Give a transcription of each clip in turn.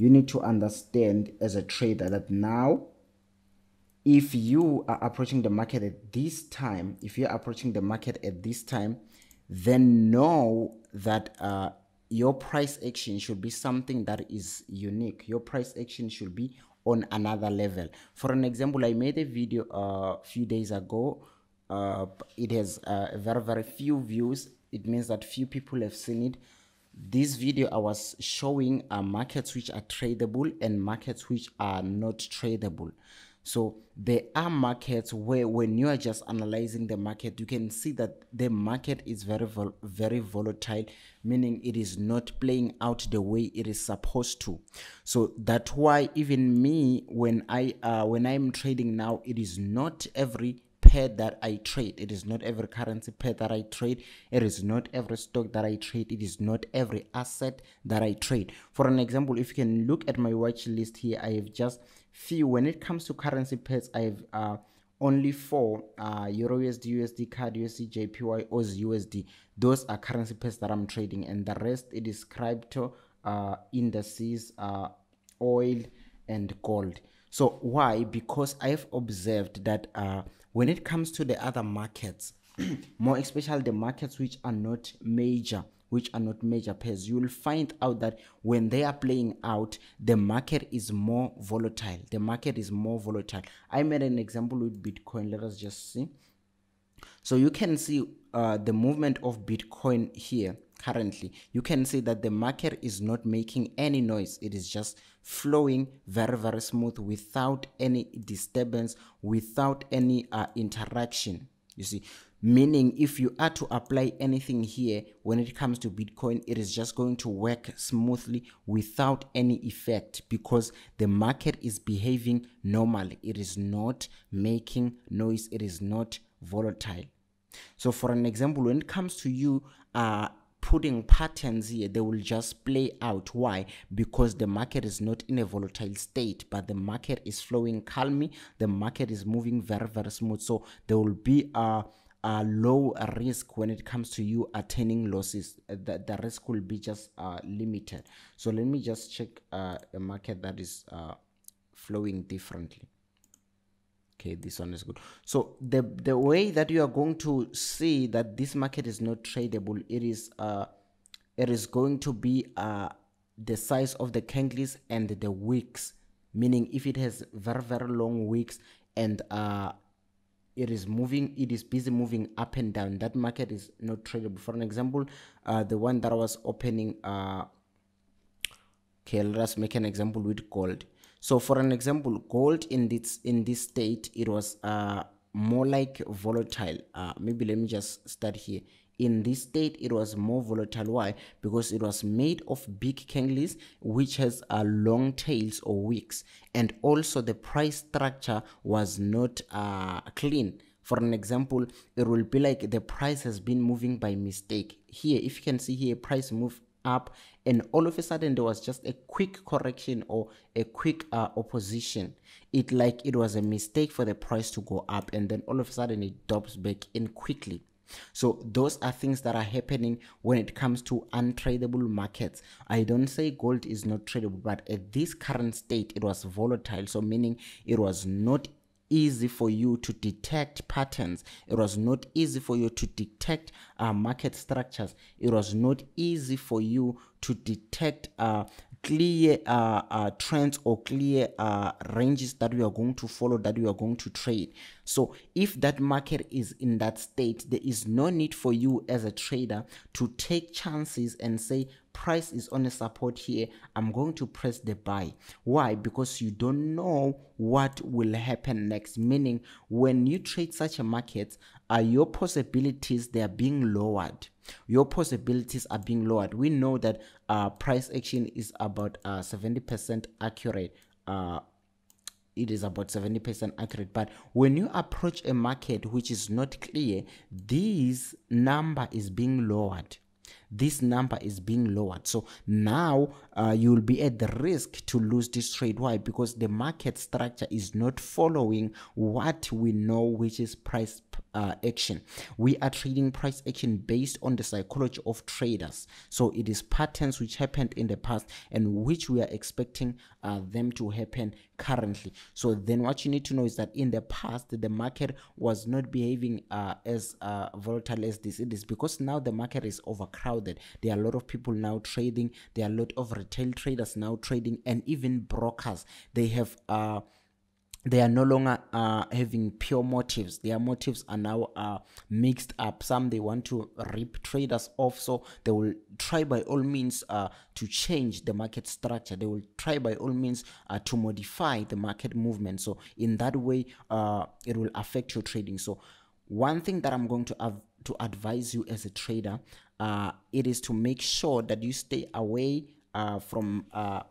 you need to understand as a trader that now if you are approaching the market at this time if you're approaching the market at this time then know that uh, your price action should be something that is unique. Your price action should be on another level. For an example i made a video a uh, few days ago. Uh, it has uh, very very few views. It means that few people have seen it this video i was showing uh, markets which are tradable and markets which are not tradable so there are markets where when you are just analyzing the market, you can see that the market is very, vol very volatile, meaning it is not playing out the way it is supposed to. So that's why even me, when I uh, when I'm trading now, it is not every pair that I trade. It is not every currency pair that I trade. It is not every stock that I trade. It is not every asset that I trade. For an example, if you can look at my watch list here, I have just few when it comes to currency pairs i have uh, only four uh, euro usd usd cad usd jpy oz usd those are currency pairs that i'm trading and the rest it is crypto uh, indices uh, oil and gold so why because i've observed that uh, when it comes to the other markets more especially the markets which are not major which are not major pairs, you will find out that when they are playing out, the market is more volatile. The market is more volatile. I made an example with Bitcoin. Let us just see. So you can see uh, the movement of Bitcoin here currently. You can see that the market is not making any noise. It is just flowing very, very smooth without any disturbance, without any uh, interaction. You see, meaning if you are to apply anything here when it comes to bitcoin it is just going to work smoothly without any effect because the market is behaving normally it is not making noise it is not volatile so for an example when it comes to you uh putting patterns here they will just play out why because the market is not in a volatile state but the market is flowing calmly the market is moving very very smooth so there will be a uh, low risk when it comes to you attaining losses. Uh, the, the risk will be just uh, limited. So let me just check uh, a market that is uh, flowing differently. Okay, this one is good. So the the way that you are going to see that this market is not tradable, it is uh, it is going to be uh, the size of the candles and the wicks. Meaning, if it has very very long wicks and uh it is moving it is busy moving up and down that market is not tradable for an example uh, the one that was opening uh, okay let us make an example with gold so for an example gold in this in this state it was uh, more like volatile. Uh, maybe let me just start here. In this state it was more volatile. Why? Because it was made of big candles which has uh, long tails or wicks. And also the price structure was not uh, clean. For an example it will be like the price has been moving by mistake. Here if you can see here price move up and all of a sudden there was just a quick correction or a quick uh, opposition it like it was a mistake for the price to go up and then all of a sudden it drops back in quickly so those are things that are happening when it comes to untradable markets. I don't say gold is not tradable, but at this current state, it was volatile. So meaning it was not easy for you to detect patterns. It was not easy for you to detect uh, market structures. It was not easy for you to detect uh, clear uh, uh, trends or clear uh, ranges that we are going to follow that we are going to trade so if that market is in that state there is no need for you as a trader to take chances and say price is on a support here i'm going to press the buy. Why? Because you don't know what will happen next. Meaning when you trade such a market are your possibilities they are being lowered. Your possibilities are being lowered. We know that uh, price action is about uh, 70% accurate. Uh, it is about 70% accurate. But when you approach a market which is not clear this number is being lowered this number is being lowered. So now uh, you will be at the risk to lose this trade. Why? Because the market structure is not following what we know which is price uh, action. We are trading price action based on the psychology of traders. So it is patterns which happened in the past and which we are expecting uh, them to happen currently. So then what you need to know is that in the past, the market was not behaving uh, as uh, volatile as this. It is because now the market is overcrowded. There are a lot of people now trading. There are a lot of retail traders now trading and even brokers. They have uh, they are no longer uh, having pure motives. Their motives are now uh, mixed up. Some they want to rip traders off so they will try by all means uh, to change the market structure. They will try by all means uh, to modify the market movement. So in that way uh, it will affect your trading. So one thing that i'm going to have to advise you as a trader uh, it is to make sure that you stay away from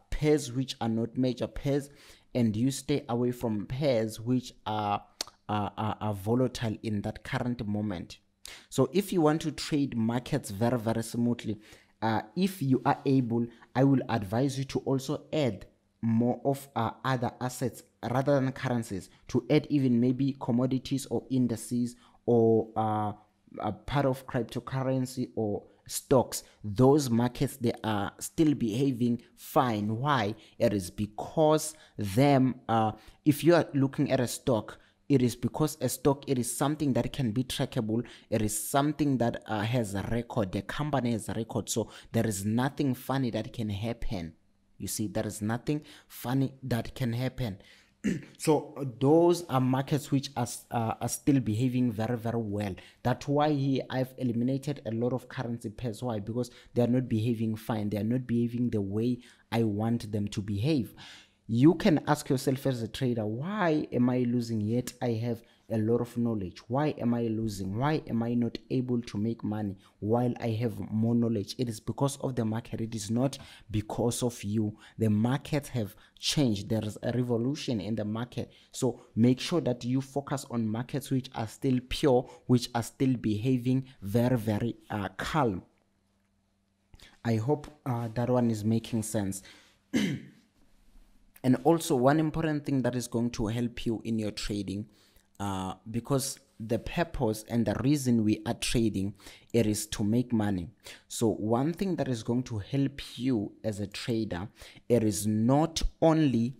pairs which are not major pairs and you stay away from pairs which are, are, are, are volatile in that current moment. So if you want to trade markets very, very smoothly, uh, if you are able, I will advise you to also add more of uh, other assets rather than currencies to add even maybe commodities or indices or uh, a part of cryptocurrency or stocks those markets they are still behaving fine. Why? It is because them uh, if you are looking at a stock it is because a stock it is something that can be trackable. It is something that uh, has a record. The company has a record. So there is nothing funny that can happen. You see there is nothing funny that can happen so those are markets which are, uh, are still behaving very very well. That's why i've eliminated a lot of currency pairs. Why? Because they are not behaving fine. They are not behaving the way i want them to behave. You can ask yourself as a trader why am i losing? Yet i have a lot of knowledge. Why am I losing? Why am I not able to make money while I have more knowledge? It is because of the market. It is not because of you. The market have changed. There is a revolution in the market. So make sure that you focus on markets which are still pure, which are still behaving very, very uh, calm. I hope uh, that one is making sense. and also one important thing that is going to help you in your trading uh, because the purpose and the reason we are trading it is to make money. So one thing that is going to help you as a trader it is not only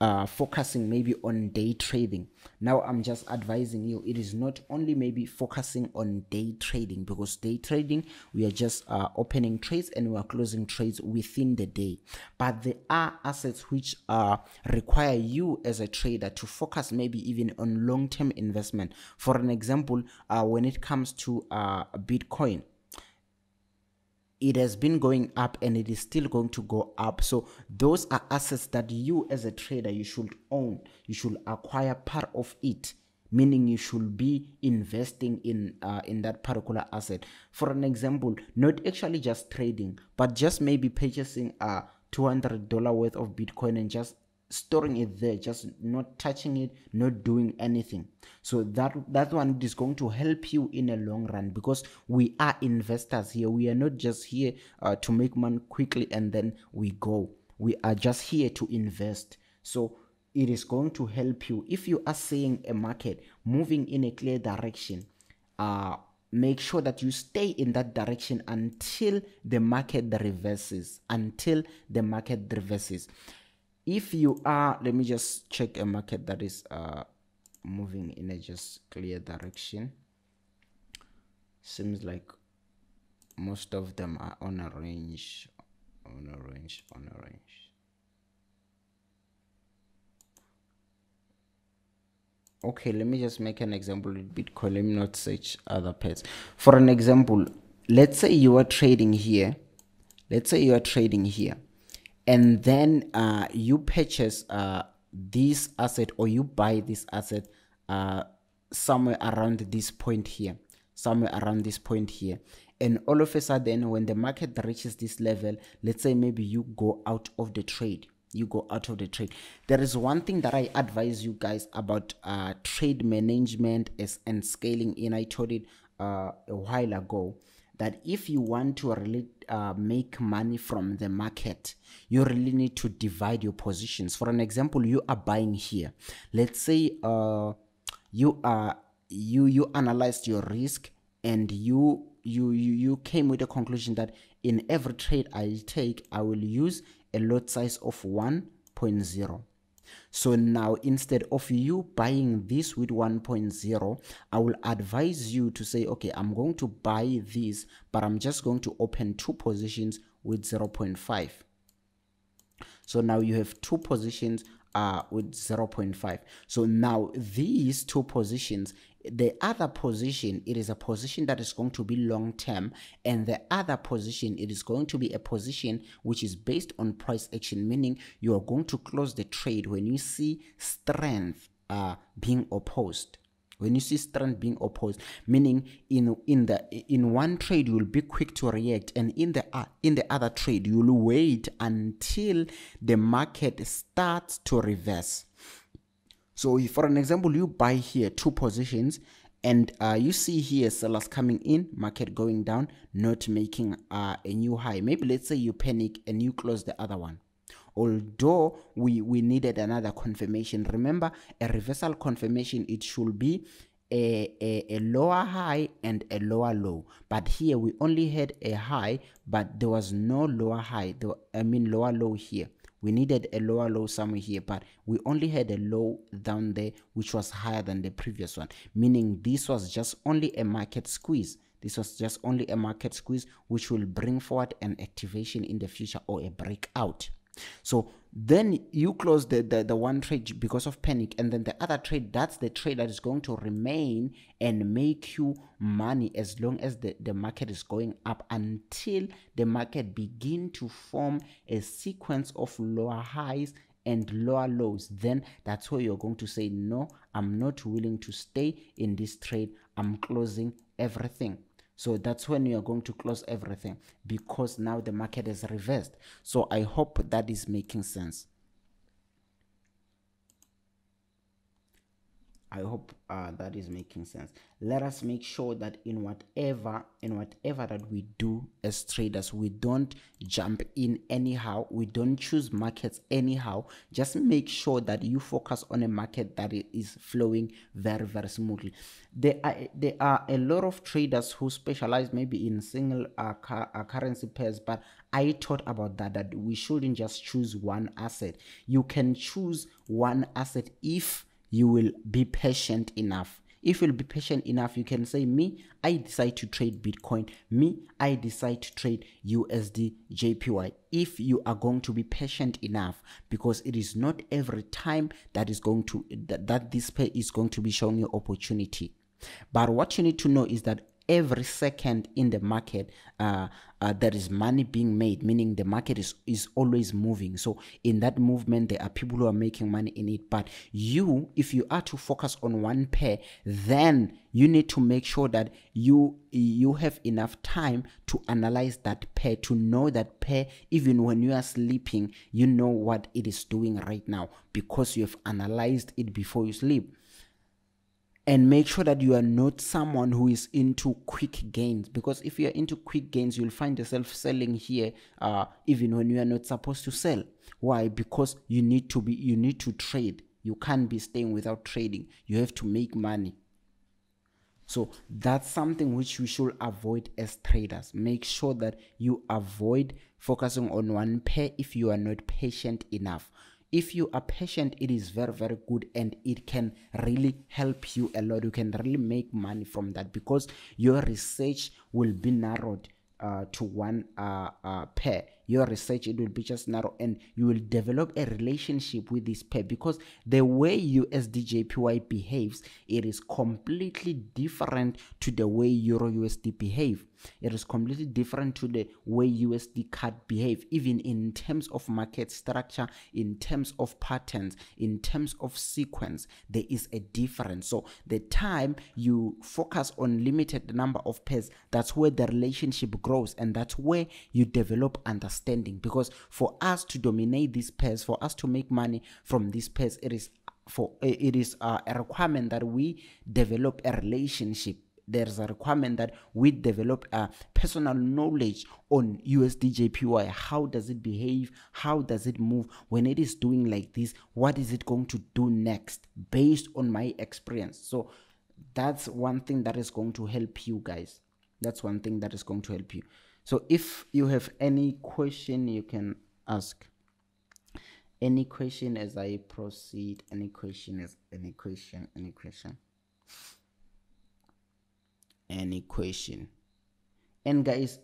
uh, focusing maybe on day trading. Now, I'm just advising you, it is not only maybe focusing on day trading because day trading, we are just uh, opening trades and we are closing trades within the day. But there are assets which uh, require you as a trader to focus maybe even on long term investment. For an example, uh, when it comes to uh, Bitcoin, it has been going up and it is still going to go up. So those are assets that you as a trader you should own. You should acquire part of it meaning you should be investing in uh, in that particular asset. For an example not actually just trading but just maybe purchasing a $200 worth of bitcoin and just storing it there just not touching it not doing anything. So that that one is going to help you in a long run because we are investors here. We are not just here uh, to make money quickly and then we go. We are just here to invest. So it is going to help you. If you are seeing a market moving in a clear direction uh make sure that you stay in that direction until the market reverses until the market reverses if you are let me just check a market that is uh moving in a just clear direction. Seems like most of them are on a range on a range on a range. Okay let me just make an example with bitcoin. Let me not search other pairs. For an example let's say you are trading here. Let's say you are trading here and then uh, you purchase uh, this asset or you buy this asset uh, somewhere around this point here somewhere around this point here. And all of a sudden when the market reaches this level let's say maybe you go out of the trade you go out of the trade. There is one thing that i advise you guys about uh, trade management and scaling in. I told it uh, a while ago that if you want to really uh, make money from the market, you really need to divide your positions. For an example, you are buying here. Let's say uh, you are you you analyzed your risk and you you you, you came with a conclusion that in every trade i take i will use a lot size of 1.0 so now instead of you buying this with 1.0, I will advise you to say, okay, I'm going to buy this, but I'm just going to open two positions with 0.5. So now you have two positions uh, with 0.5. So now these two positions, the other position, it is a position that is going to be long term, and the other position, it is going to be a position which is based on price action, meaning you are going to close the trade when you see strength uh, being opposed. When you see strength being opposed meaning in in the in one trade you will be quick to react and in the uh, in the other trade you will wait until the market starts to reverse so for an example you buy here two positions and uh, you see here sellers coming in market going down not making uh, a new high. Maybe let's say you panic and you close the other one. Although we we needed another confirmation. Remember a reversal confirmation it should be a, a, a, lower high and a lower low. But here we only had a high but there was no lower high. The, i mean lower low here we needed a lower low somewhere here but we only had a low down there which was higher than the previous one meaning this was just only a market squeeze. This was just only a market squeeze which will bring forward an activation in the future or a breakout so then you close the, the, the one trade because of panic, and then the other trade, that's the trade that is going to remain and make you money as long as the, the market is going up until the market begin to form a sequence of lower highs and lower lows. Then that's where you're going to say no i'm not willing to stay in this trade. I'm closing everything so that's when you're going to close everything because now the market is reversed. So I hope that is making sense. I hope uh, that is making sense. Let us make sure that in whatever in whatever that we do as traders, we don't jump in anyhow. We don't choose markets anyhow. Just make sure that you focus on a market that is flowing very very smoothly. There are there are a lot of traders who specialize maybe in single uh, uh, currency pairs, but I thought about that that we shouldn't just choose one asset. You can choose one asset if you will be patient enough. If you'll be patient enough you can say me i decide to trade bitcoin. Me i decide to trade usd jpy if you are going to be patient enough because it is not every time that is going to that, that this pay is going to be showing you opportunity. But what you need to know is that every second in the market uh, uh, there is money being made meaning the market is is always moving. So in that movement there are people who are making money in it. But you if you are to focus on one pair then you need to make sure that you you have enough time to analyze that pair to know that pair. Even when you are sleeping you know what it is doing right now because you have analyzed it before you sleep and make sure that you are not someone who is into quick gains because if you are into quick gains you'll find yourself selling here uh, even when you are not supposed to sell. Why? Because you need to be you need to trade. You can't be staying without trading. You have to make money. So that's something which we should avoid as traders. Make sure that you avoid focusing on one pair if you are not patient enough if you are patient it is very very good and it can really help you a lot. You can really make money from that because your research will be narrowed uh, to one uh, uh, pair your research it will be just narrow and you will develop a relationship with this pair because the way USDJPY behaves it is completely different to the way Euro USD behave. It is completely different to the way USD CAD behave even in terms of market structure in terms of patterns in terms of sequence there is a difference. So the time you focus on limited number of pairs that's where the relationship grows and that's where you develop understanding understanding because for us to dominate these pairs for us to make money from these pairs it is for it is uh, a requirement that we develop a relationship there's a requirement that we develop a personal knowledge on USDJPY. How does it behave? How does it move? When it is doing like this, what is it going to do next based on my experience? So that's one thing that is going to help you guys that's one thing that is going to help you so if you have any question you can ask. Any question as i proceed any question is any question any question. Any question. And guys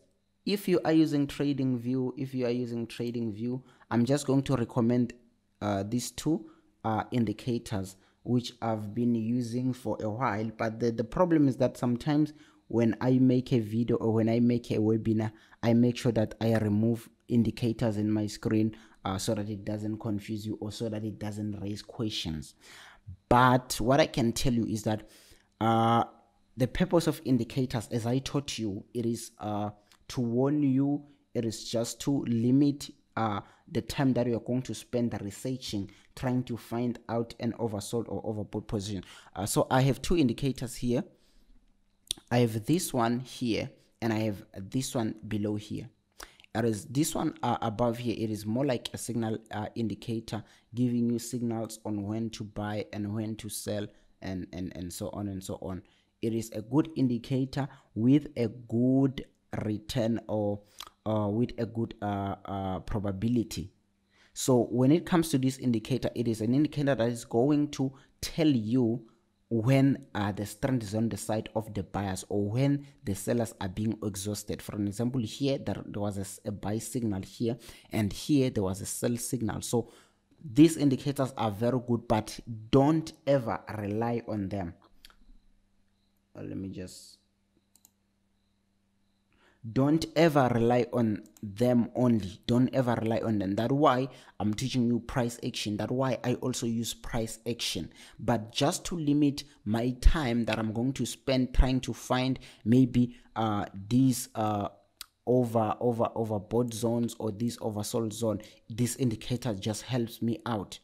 if you are using TradingView if you are using TradingView i'm just going to recommend uh, these two uh, indicators which i've been using for a while. But the, the problem is that sometimes when i make a video or when i make a webinar i make sure that i remove indicators in my screen uh, so that it doesn't confuse you or so that it doesn't raise questions. But what i can tell you is that uh, the purpose of indicators as i taught you it is uh, to warn you. It is just to limit uh, the time that you're going to spend researching trying to find out an oversold or overbought position. Uh, so i have two indicators here i have this one here and i have this one below here. Whereas this one uh, above here it is more like a signal uh, indicator giving you signals on when to buy and when to sell and and and so on and so on. It is a good indicator with a good return or uh, with a good uh, uh, probability. So when it comes to this indicator it is an indicator that is going to tell you when uh, the strength is on the side of the buyers or when the sellers are being exhausted. For an example, here there, there was a, a, buy signal here, and here there was a sell signal. So these indicators are very good, but don't ever rely on them. Uh, let me just don't ever rely on them only. Don't ever rely on them. That's why i'm teaching you price action. That's why i also use price action. But just to limit my time that i'm going to spend trying to find maybe uh these uh over over overbought zones or this oversold zone this indicator just helps me out.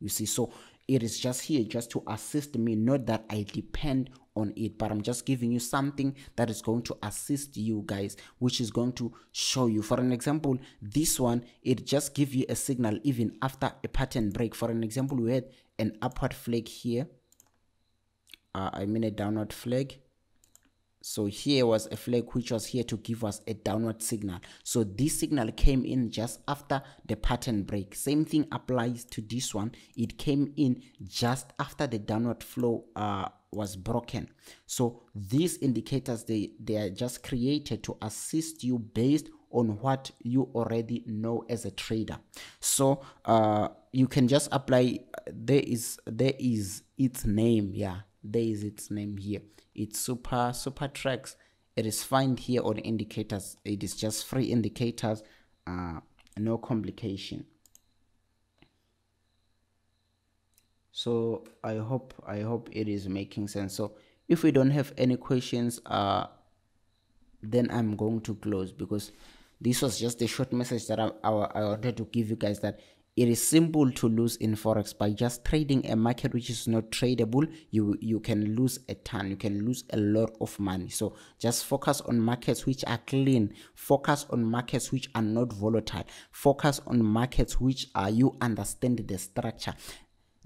You see so it is just here just to assist me not that i depend on it but i'm just giving you something that is going to assist you guys which is going to show you. For an example this one it just give you a signal even after a pattern break. For an example we had an upward flag here. Uh, i mean a downward flag. So here was a flag which was here to give us a downward signal. So this signal came in just after the pattern break. Same thing applies to this one. It came in just after the downward flow uh, was broken. So these indicators they they are just created to assist you based on what you already know as a trader. So uh, you can just apply there is there is its name yeah there is its name here. It's super super tracks. It is found here on indicators. It is just free indicators uh, no complication so i hope i hope it is making sense. So if we don't have any questions uh then i'm going to close because this was just a short message that I, I, I wanted to give you guys that it is simple to lose in forex. By just trading a market which is not tradable you you can lose a ton. You can lose a lot of money. So just focus on markets which are clean. Focus on markets which are not volatile. Focus on markets which are you understand the structure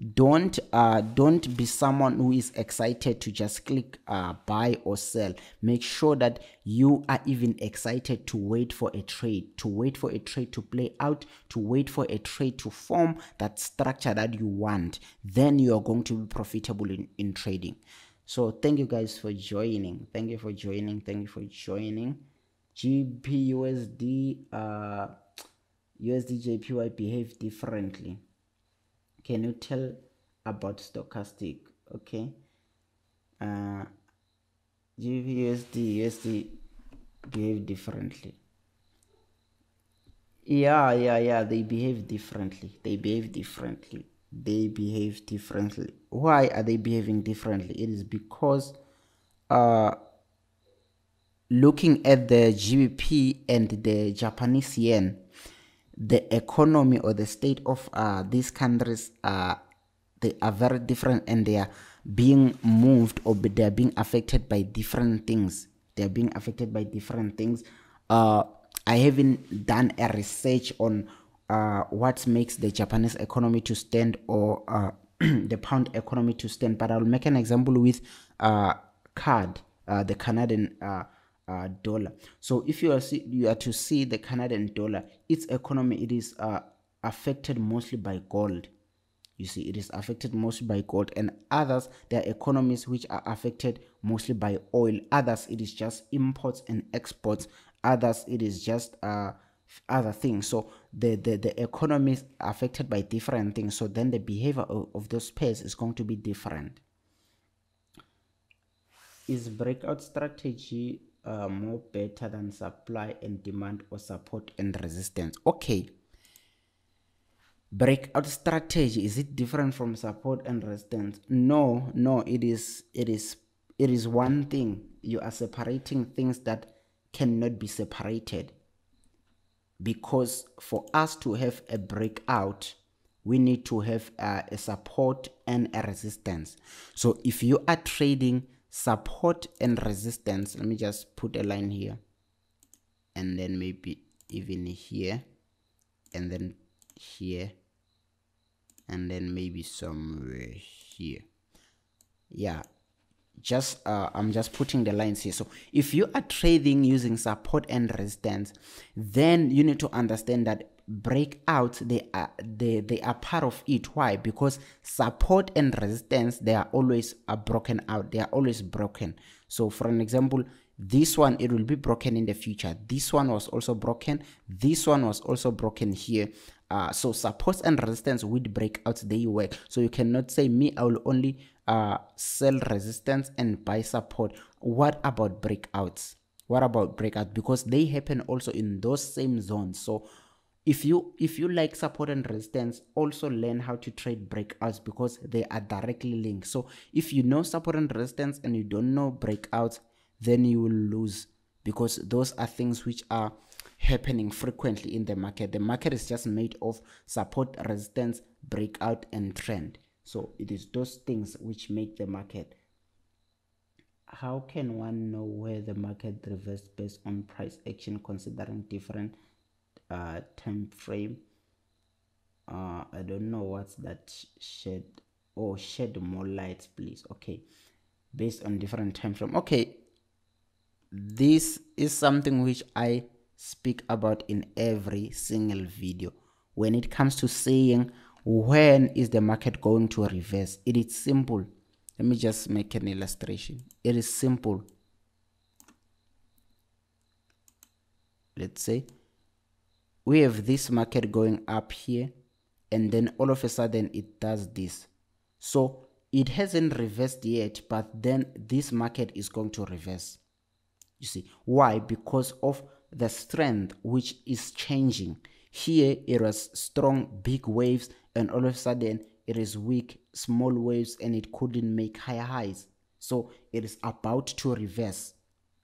don't uh don't be someone who is excited to just click uh buy or sell. Make sure that you are even excited to wait for a trade to wait for a trade to play out to wait for a trade to form that structure that you want. Then you are going to be profitable in, in trading. So thank you guys for joining. Thank you for joining. Thank you for joining. Gpusd uh usd jpy behave differently can you tell about stochastic okay. Uh GBUSD USD behave differently. Yeah yeah yeah they behave differently. They behave differently. They behave differently. Why are they behaving differently? It is because uh looking at the GBP and the Japanese yen the economy or the state of uh, these countries uh, they are very different and they are being moved or they are being affected by different things. They are being affected by different things. Uh, i haven't done a research on uh, what makes the japanese economy to stand or uh, the pound economy to stand but i'll make an example with uh CAD uh, the canadian uh, dollar. So if you are see, you are to see the canadian dollar its economy it is uh, affected mostly by gold. You see it is affected mostly by gold and others there are economies which are affected mostly by oil. Others it is just imports and exports. Others it is just uh other things. So the the, the economy is affected by different things. So then the behavior of, of those pairs is going to be different. Is breakout strategy uh, more better than supply and demand or support and resistance. Okay. Breakout strategy is it different from support and resistance? No no it is it is it is one thing. You are separating things that cannot be separated. Because for us to have a breakout we need to have uh, a support and a resistance. So if you are trading support and resistance. Let me just put a line here. And then maybe even here and then here and then maybe somewhere here. Yeah just uh, i'm just putting the lines here. So if you are trading using support and resistance then you need to understand that breakouts they are they they are part of it. Why? Because support and resistance they are always are broken out. They are always broken. So for an example this one it will be broken in the future. This one was also broken. This one was also broken here. Uh, so support and resistance would break out they work. So you cannot say me i will only uh, sell resistance and buy support. What about breakouts? What about breakout because they happen also in those same zones. So if you if you like support and resistance also learn how to trade breakouts because they are directly linked so if you know support and resistance and you don't know breakouts then you will lose because those are things which are happening frequently in the market. The market is just made of support, resistance, breakout, and trend. So it is those things which make the market. How can one know where the market reverses based on price action considering different uh, time frame? Uh, I don't know what's that shed or oh, shed more lights please. Okay. Based on different time frame. Okay. This is something which i speak about in every single video. When it comes to saying when is the market going to reverse it is simple. Let me just make an illustration. It is simple. Let's say we have this market going up here and then all of a sudden it does this so it hasn't reversed yet but then this market is going to reverse you see why because of the strength which is changing. Here it was strong big waves and all of a sudden it is weak small waves and it couldn't make higher highs. So it is about to reverse.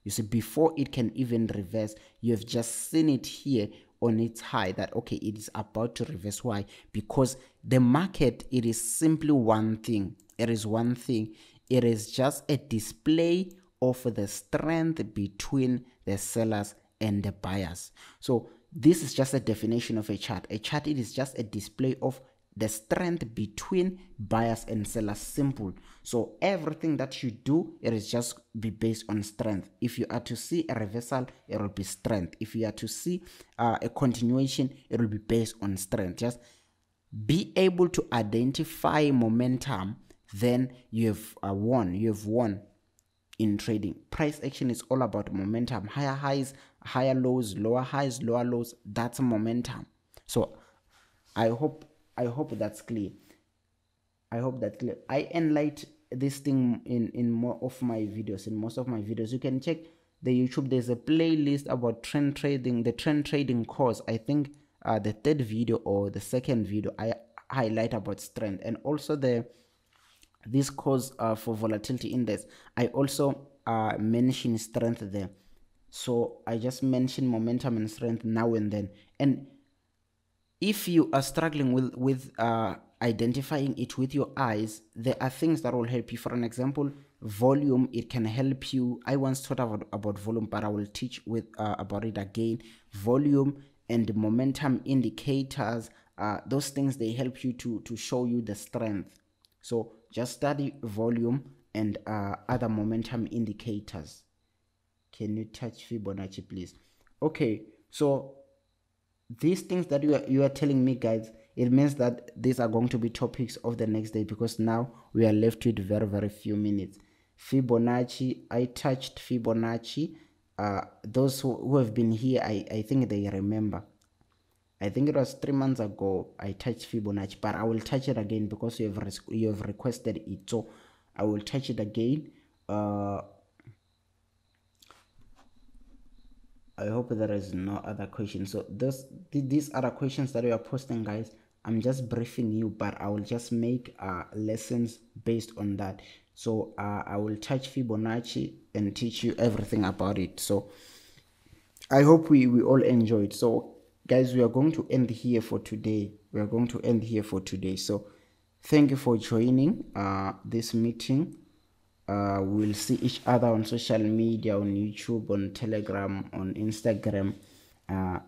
You see, before it can even reverse, you have just seen it here on its high that okay, it is about to reverse. Why? Because the market, it is simply one thing. It is one thing. It is just a display of the strength between the sellers and the buyers. So this is just a definition of a chart. A chart it is just a display of the strength between buyers and sellers simple. So everything that you do it is just be based on strength. If you are to see a reversal it will be strength. If you are to see uh, a continuation it will be based on strength. Just be able to identify momentum then you have uh, won. You have won in trading. Price action is all about momentum. Higher highs higher lows lower highs lower lows that's momentum. So i hope i hope that's clear. I hope that clear. I enlight this thing in in more of my videos in most of my videos. You can check the youtube. There's a playlist about trend trading the trend trading course. I think uh, the third video or the second video i highlight about strength and also the this course uh, for volatility index i also uh, mention strength there. So I just mention momentum and strength now and then. And if you are struggling with with uh, identifying it with your eyes, there are things that will help you. For an example, volume it can help you. I once thought about about volume, but I will teach with uh, about it again. Volume and momentum indicators. Uh, those things they help you to to show you the strength so just study volume and uh, other momentum indicators can you touch fibonacci please okay so these things that you are, you are telling me guys it means that these are going to be topics of the next day because now we are left with very very few minutes. Fibonacci i touched fibonacci. Uh, those who, who have been here I, I think they remember. I think it was three months ago i touched fibonacci but i will touch it again because you have you have requested it. So i will touch it again. Uh, I hope there is no other question. So those these other questions that you are posting, guys, I'm just briefing you, but I will just make uh, lessons based on that. So uh, I will touch Fibonacci and teach you everything about it. So I hope we, we all enjoyed. So guys, we are going to end here for today. We are going to end here for today. So thank you for joining uh, this meeting uh, we'll see each other on social media on youtube on telegram on instagram. Uh,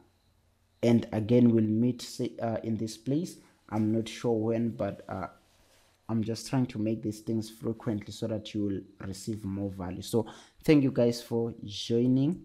and again we'll meet uh, in this place. I'm not sure when but uh, i'm just trying to make these things frequently so that you will receive more value. So thank you guys for joining